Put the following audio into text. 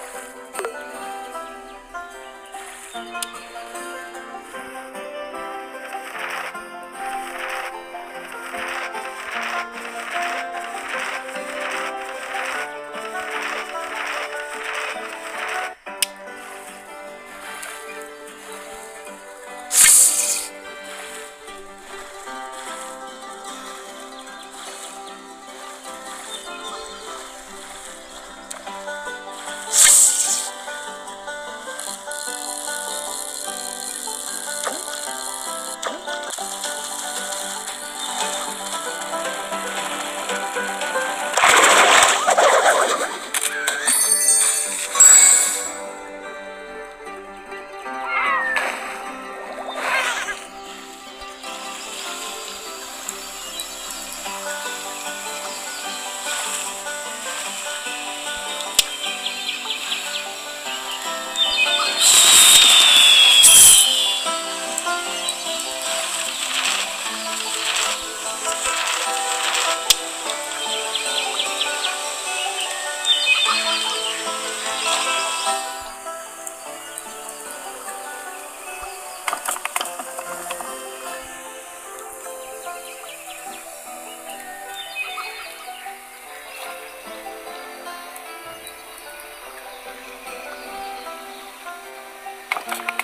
you Bye.